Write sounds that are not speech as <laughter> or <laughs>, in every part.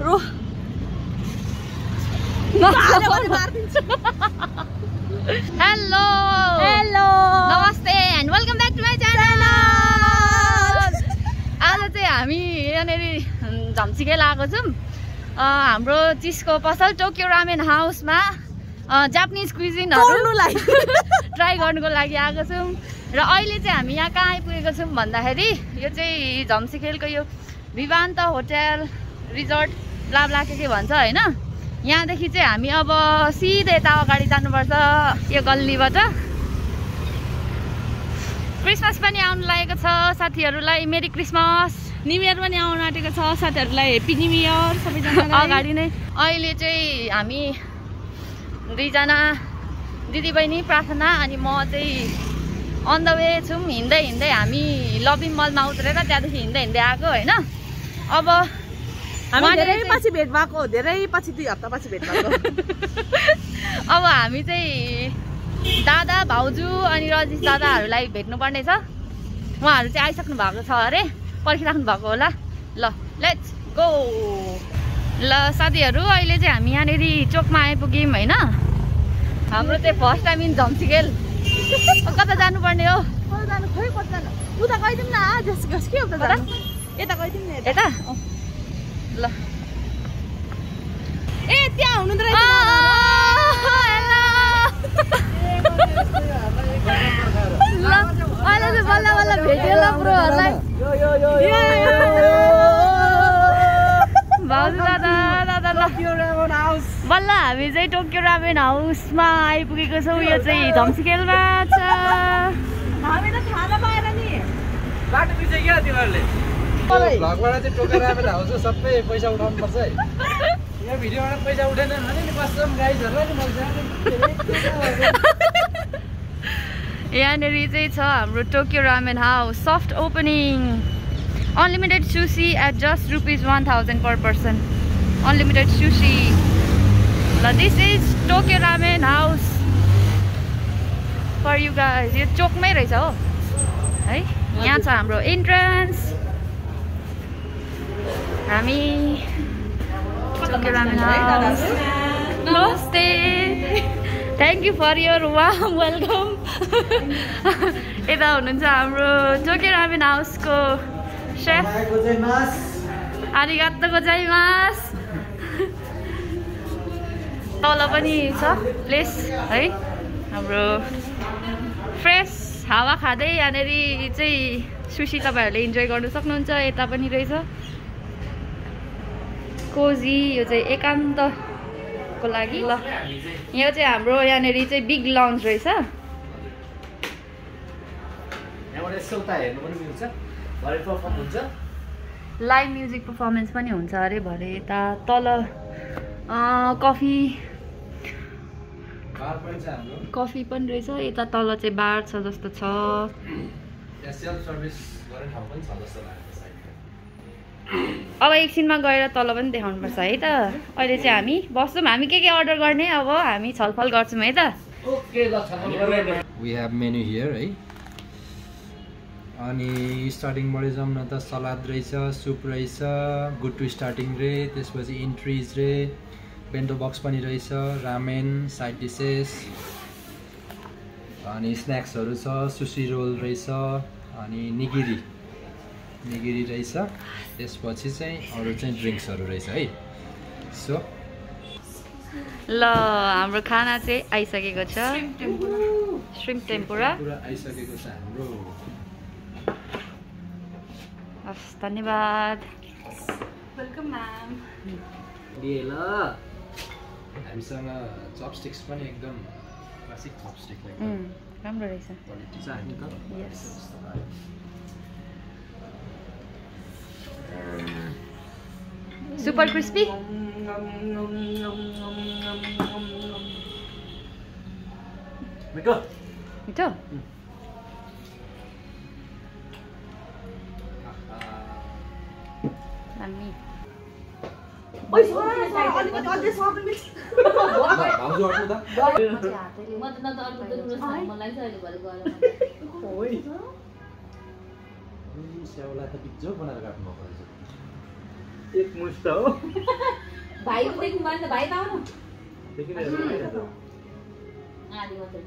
रो hello hello नमस्ते and welcome back to my channel आज चाहिँ हामी यहाँनिर झम्सिकै आएको छौँ। हाम्रो चिसको पसल टोकियो रामेन हाउसमा जापानिज क्विजिनहरू पढ्नुलाई ट्राई गर्नुको लागि आएको छौँ। र अहिले चाहिँ हामी यहाँ कहाँ आइपुगेको छौँ भन्दाखेरि यो चाहिँ झम्सिखेलको यो विवान्त होटेल रिजोर्ट। ब्लाब्ला के के भन्छ होइन? यहाँदेखि चाहिँ हामी अब सिधै यता अगाडि जानुपर्छ यो गल्लीबाट। क्रिसमस पनि आउनु लागेको छ साथीहरूलाई। मेरी क्रिसमस। न्यु इयर पनि आउनु आँटेको छ साथीहरूलाई। हेप्पी न्यु इयर सबैजना अगाडि नै। अहिले चाहिँ हामी दुईजना दिदीबहिनी प्रार्थना अनि म चाहिँ अन द वे छौँ। हिँड्दै हिँड्दै हामी लभिङ मलमा उत्रेर त्यहाँदेखि हिँड्दै हिँड्दै आएको होइन। अब हामी धेरै पछि भेट भएको धेरै पछि दुई हप्ता पछि भेट भएको <laughs> अब हामी चाहिँ दादा भाउजू अनि रजिस दादाहरूलाई भेट्नुपर्ने छ उहाँहरू चाहिँ आइसक्नु भएको छ अरे पर्खिराख्नु भएको होला। ल लेट्स गो ल साथीहरू अहिले चाहिँ हामी यहाँनिर चोकमा आइपुग्यौँ होइन? हाम्रो चाहिँ फर्स्ट टाइम इन झम्सिकेल कता जानुपर्ने हो? कता जानु? खोइ कता जानु? उता गइदिउँ न के उता यता गइदिउँ न यता? ल ए त्यहाँ हुनु त अहिले बल्ल बल्ल भेट्यो ल ब्रोहरूलाई भाउजू दादा दादा ल बल्ल हामी चाहिँ टोकियो रामेन हाउसमा आइपुगेको छौँ यो चाहिँ छ हामी त थाहा नपाएर नि बाटो बिर्से क्या तिमीहरूले मलाई। भ्लगबाट चाहिँ टोकेर आएर हाउँछ सबै पैसा उठाउनु पर्छ है। यहाँ भिडियोबाट पैसा उठाएन भने नि कसम गाइजहरूलाई नि मैले यहाँनिर चाहिँ छ हाम्रो Tokyo ramen house soft opening unlimited sushi at just rupees one thousand per person unlimited sushi ल this is Tokyo ramen house for you guys यो चोकमै रहेछ हो। है? यहाँ छ हाम्रो इन्ट्रान्स हामी नमस्ते thank you for your warm welcome यता हुनुहुन्छ हाम्रो टोकियो रामेन हाउसको सेफ आरिगातो गोजाइमास तल पनि छ प्लेस है? हाम्रो फ्रेस हावा खाँदै यहाँनिर चाहिँ सुसी तपाईँहरूले इन्जोय गर्नु सक्नुहुन्छ यता पनि रहेछ। कोजी यो चाहिँ एकान्तको लागि। ल। यो चाहिँ हाम्रो यहाँनिर चाहिँ बिग लन्च रहेछ। लाइभ म्युजिक पर्फर्मेन्स पनि हुन्छ। अरे भरे यता तल कफी। कफी पनि रहेछ यता तल चाहिँ बार छ जस्तो छ। अब एकछिनमा गएर तल पनि देखाउनुपर्छ है त? अहिले चाहिँ हामी बस्छौँ। हामी के के अर्डर गर्ने? अब हामी छलफल गर्छौँ है त? ओके ल वी हेभ मेन्यु हियर है अनि स्टार्टिङबाटै जाउँ न त सलाद रहेछ सुप रहेछ गुड टु स्टार्टिङ रे त्यसपछि इन्ट्रिज रे बेन्टो बक्स पनि रहेछ रामेन साइड डिसेस अनि स्न्याक्सहरू छ सुसी रोल रहेछ अनि निगिरी निगिरी रहेछ। त्यसपछि चाहिँ अरू चाहिँ ड्रिङ्क्सहरू रहेछ है। सो ल हाम्रो खाना चाहिँ आइसकेको छ। श्रिम्प टेम्पुरा पुरा आइसकेको छ हाम्रो। हस् धन्यवाद। वेलकम म्याम ल। हामीसँग चपस्टिक्स पनि एकदम क्लासिक चपस्टिक राम्रो रहेछ क्वालिटी छ हामी त Yes. सुपर क्रिस्पी मिठो मिठो भाउजू हट्नु त स्याउला त बिजो बनाएर काट्नु पर्छ एक मुस्ट हो भाइको देख्नु भयो नि त भाइ त आउनु देखिरहेको आधी मात्रै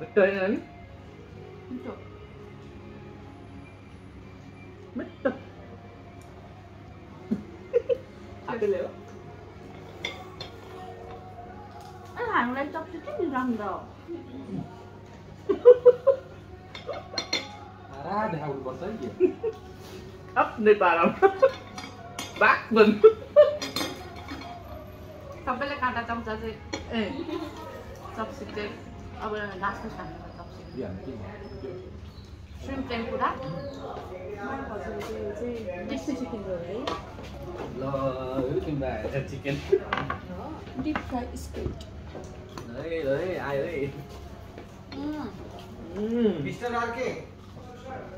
मिठो होइन नानी मिठो चप्सी के राम्रो आरा देखाउनु पर्छ है के आफ्नै पारामा बाक भन्नु सबैले काँटा चम्चा चाहिँ ए चप्सी चाहिँ अब घाँसको खानु चप्सी स्विम टेम्पुरा टेस्टी चिकन रोल है ल यो तिमीलाई आएछ चिकन डिप फ्राई स्क्विड आयो मिस्टर आरके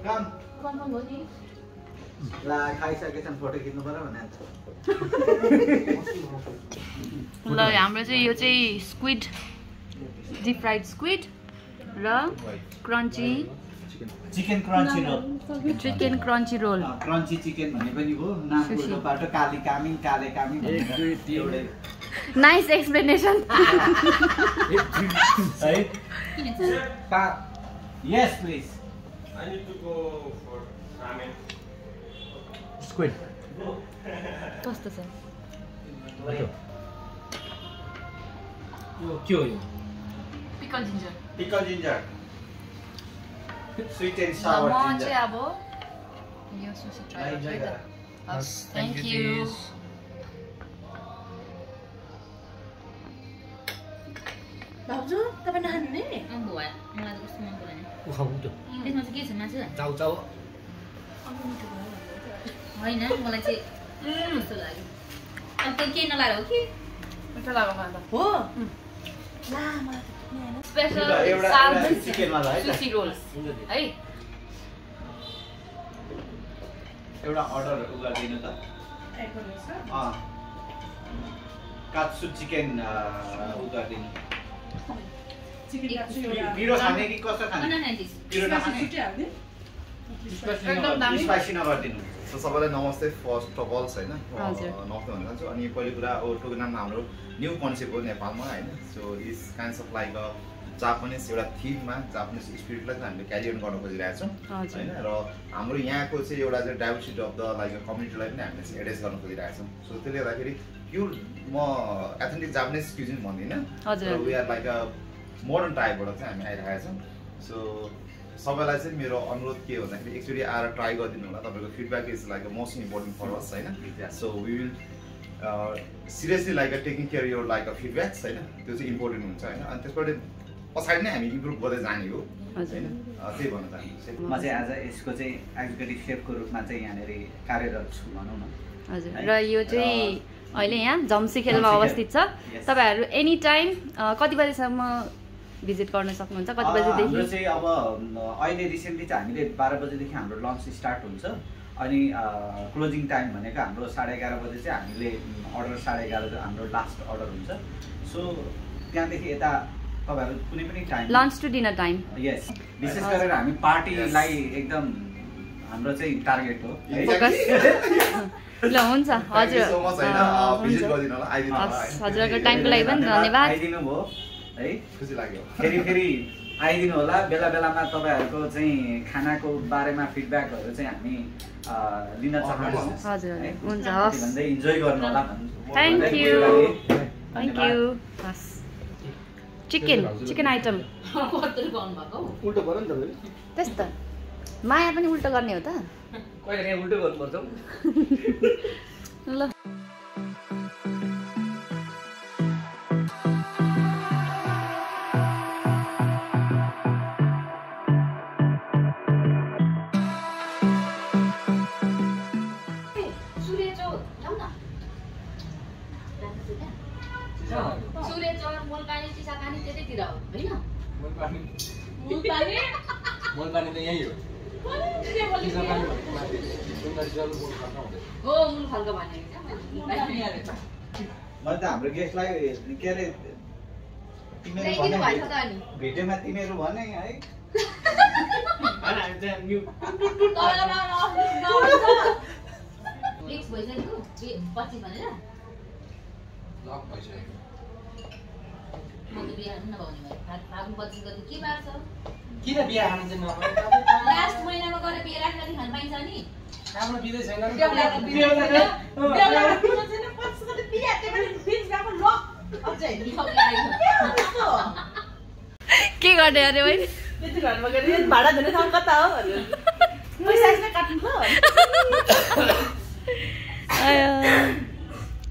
कम कन्फर्म हो नि ला खाइसकेछन् फोटो खिच्नु पर्यो भने ल हाम्रो चाहिँ यो चाहिँ स्क्विड डिप फ्राइड स्क्विड र crunchy chicken crunchy roll chicken crunchy roll crunchy chicken भने पनि हो नाम काली कामी काले कामी एक भनेर दुई तिन एउटै nice explanation. <laughs> Sorry? yes, please. I need to go for ramen. Squid. What's the same? Kyoyo. Pickle ginger. Pickle ginger. Sweet and sour ginger. Thank you. भयो मलाई त कस्तो मन परेन उखाउ त्यो त्यसमा चाहिँ के छ मासु चाउ चाउ होइन मलाई चाहिँ कस्तो लाग्यो अब त्यो केही नलाएर हो कि मिठो लाग्यो मलाई त हो ला मलाई स्पेसल सुसी रोल है एउटा अर्डर उ गरिदिनु त अँ कात्सु चिकन उ गरिदिनु सो सबैलाई नमस्ते फर्स्ट अफ अल होइन। नमस्ते भन्न चाहन्छु अनि पहिलो कुरा अब टोकनाम हाम्रो न्यू कन्सेप्ट हो नेपालमा होइन? So is kind of like a Japanese एउटा थिममा जापानिज स्पिरिटलाई चाहिँ हामीले क्यारी अन गर्न खोजिरहेको छौँ होइन? र हाम्रो यहाँको चाहिँ एउटा चाहिँ डाइभर्सिटी अफ द लाइक कम्युनिटीलाई पनि हामीले चाहिँ एड्रेस गर्न खोजिरहेको छौँ सो त्यसले गर्दाखेरि प्युर म एथेन्टिक जापानिज क्युजिन भन्दिनँ। हजुर। We are like a modern टाइपबाट चाहिँ हामी आइरहेका छौँ। सो सबैलाई चाहिँ मेरो अनुरोध के हो भन्दाखेरि एकचोटि आएर ट्राई गरिदिनु होला। तपाईँको feedback is like a most important for us होइन? So we will seriously like a taking care your like a feedbacks होइन? त्यो चाहिँ इम्पोर्टेन्ट हुन्छ होइन? अनि त्यसबाट पछाडि नै हामी इम्प्रुभ गर्दै जाने हो। हजुर। होइन? त्यही भन्न चाहन्छु। म चाहिँ आज यसको चाहिँ एक्जिक्युटिभ सेफको रूपमा चाहिँ यहाँनिर कार्यरत छु भनौँ न। हजुर। र यो चाहिँ अहिले यहाँ झम्सीखेलमा झम्सीखेल। अवस्थित छ. तपाईँहरू एनी टाइम कति बजीसम्म भिजिट गर्न सक्नुहुन्छ? कति हाम्रो बजीदेखि? चाहिँ अब अहिले रिसेन्टली चाहिँ हामीले बाह्र बजीदेखि हाम्रो लन्च स्टार्ट हुन्छ। अनि क्लोजिङ टाइम भनेको हाम्रो साढे एघार बजे चाहिँ हामीले अर्डर साढे एघार हाम्रो लास्ट अर्डर हुन्छ। सो त्यहाँदेखि यता तपाईँहरू कुनै पनि time lunch to dinner time यस विशेष गरेर हामी पार्टीलाई एकदम हाम्रो चाहिँ टार्गेट हो। <laughs> ल हुन्छ। हजुर। हजुरको टाइमको लागि पनि धन्यवाद। आइदिनु भयो। है। खुसी लाग्यो। फेरि फेरि आइदिनु होला। बेला बेलामा तपाईँहरूको चाहिँ खानाको बारेमा फिडब्याकहरू चाहिँ हामी लिन चाहन्छौँ। इन्जोय गर्नु होला चिकन चिकन आइटम। उल्टो पऱ्यो नि तपाईँले त्यस्तो। माया पनि उल्टो गर्ने हो त। कहिले काहीँ उल्टो गर्नुपर्छ। <laughs> ल। मलपानी त यहीँ हो मूल त हाम्रो गेस्टलाई के अरे भिडियोमा तिमीहरू भने है पच्चिस भनेर किन बिहा खानु चाहिँ लास्ट महिनामा गएर बिहा खानु पाइन्छ नि. राम्रो बिदै छैन के गर्ने अरे मैले भाडा दिने ठाउँ कता हो भनेर पैसा यसले काट्नु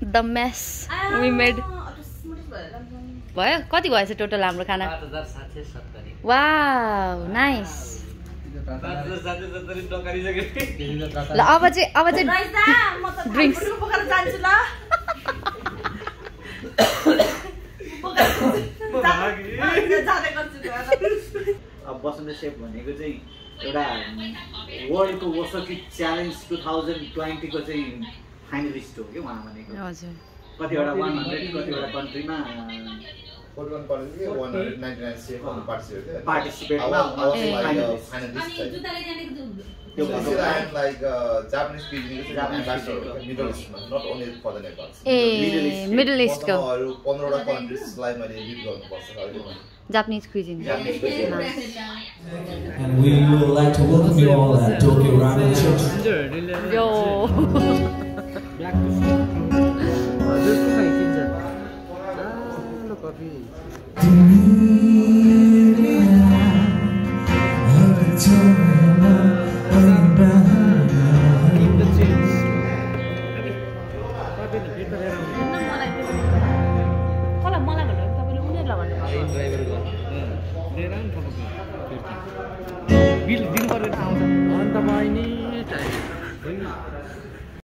द मेस वी मेड भयो? कति भएछ टोटल हाम्रो खाना? वा नाइस। ल अब चाहिँ अब चाहिँ Drinks. बोकेर जान्छु ल। जाँदै गर्छु अब बसन्त सेफ भनेको चाहिँ एउटा वर्ल्डको वर्षकी च्यालेन्ज टु थाउजन्ड ट्वेन्टीको चाहिँ फाइनलिस्ट हो कि उहाँ भनेको। हजुर। कतिवटा वान हन्ड्रेड कतिवटा कन्ट्रीमा Eh. uh, Japanese Japanese. ए. Middle इस्टको Japanese cuisine Japanese speaking. And we would like to welcome you all at Tokyo Ramen Church. यो To me.